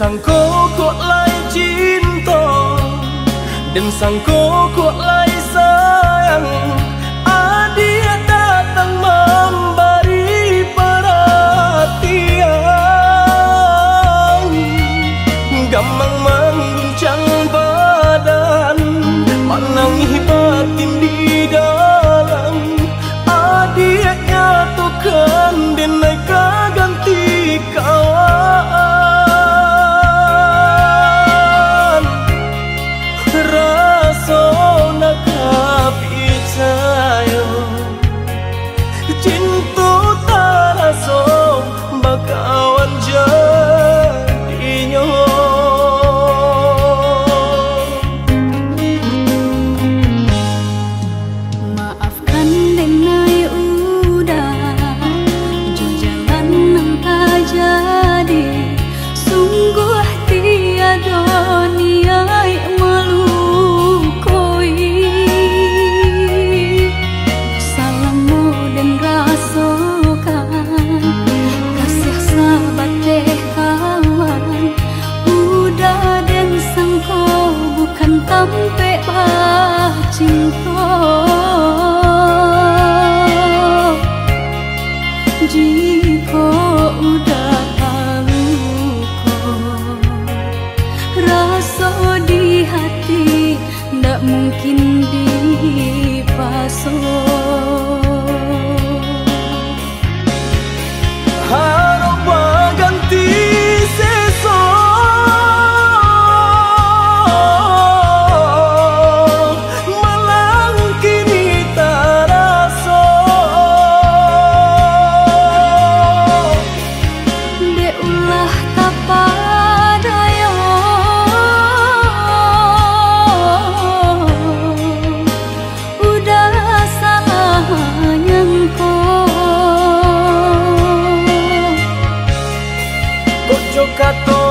Sangko ko lai cinta Dan sangko ko lai sayang 幸福。chocato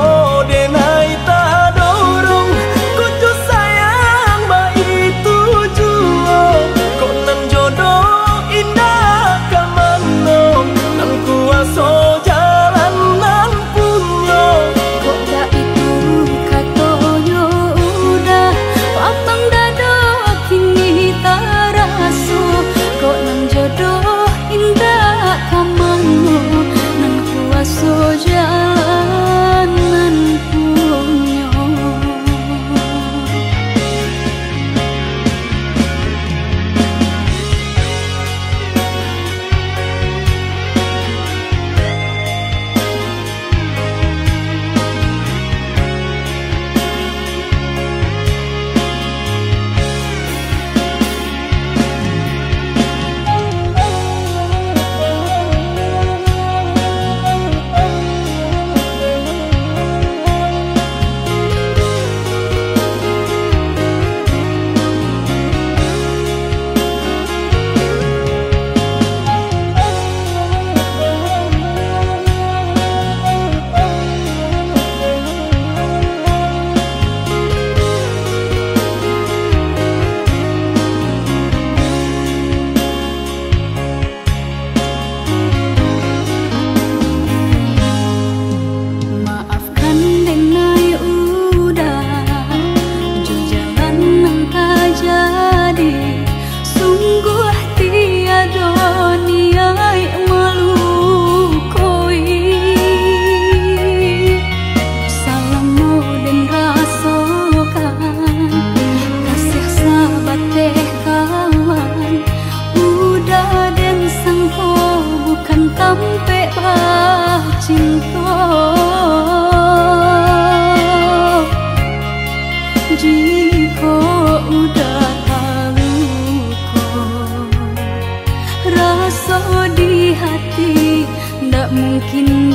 kinh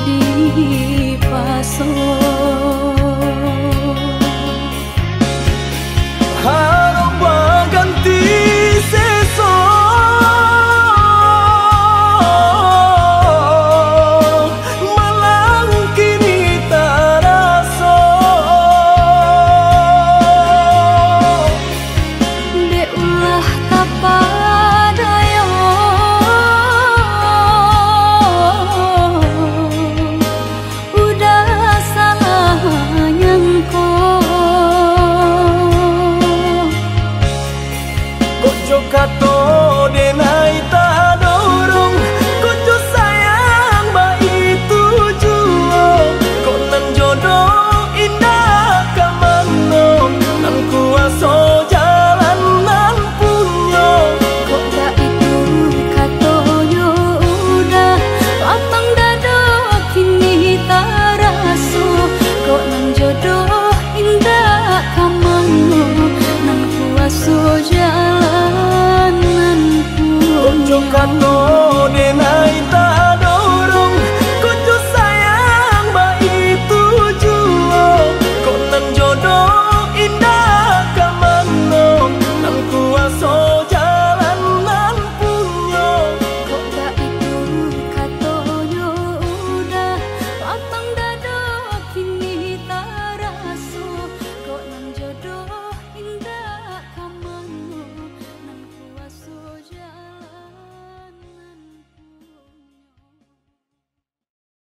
đi かとでない